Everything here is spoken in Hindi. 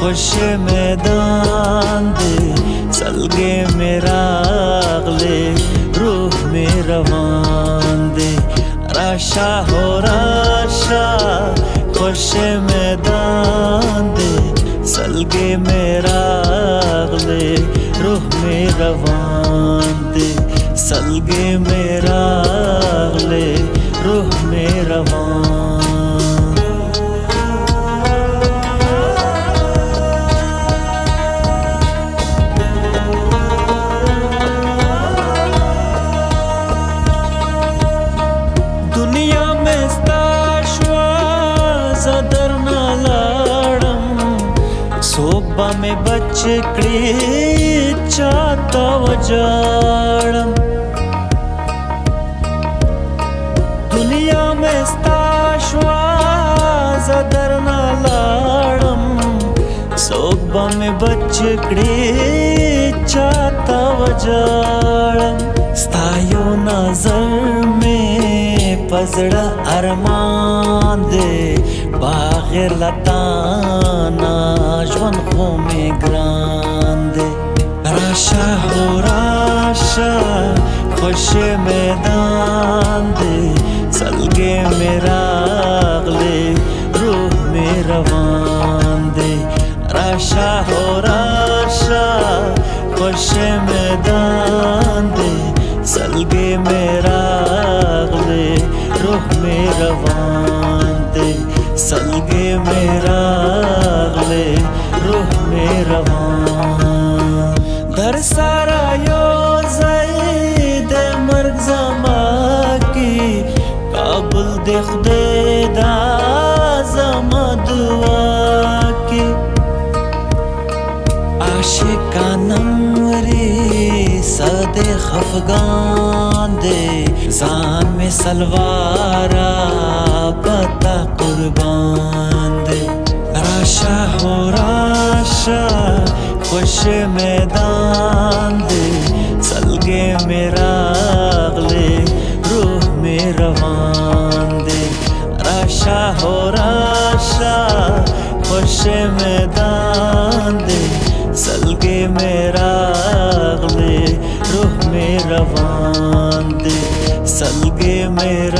खुश मैदान दे सलगे मेरा अगले, रूह में रवान दे। राशा हो राशा, खुश मैदान दे सलगे मेरा अगले, रूह में रवान दे। सलगे मेरा अगले, रूह में रवान में बचकड़ी चाता वजाड़म दुनिया में स्ताश्वा जदर लाड़म सोबा में बचकड़ी चाता वजाड़म स्थायो नजर में पजड़ा अरमान दे बागिर लताना जवन खो में ग्रान दे राशा हो राशा, खुश मैदान दे। सलगे मेरा अगले रूह में रवान दे। राशा हो राशा, खुश मैदान दे। सलगे मेरा अगले रूह में रवान दे। रूह में रवान सारा यो जैद मर्ग जमा की। काबुल देख दे दा जमा दुआ की। आशिकानम रे सदे खफगान दे। जान खुश मैदान दे सलगे मेरा अगले, रूह में रवान दे। राशा हो राशा, खुश मैदान दे सलगे मेरा अगले, रूह में रवान दे। सलगे मेरा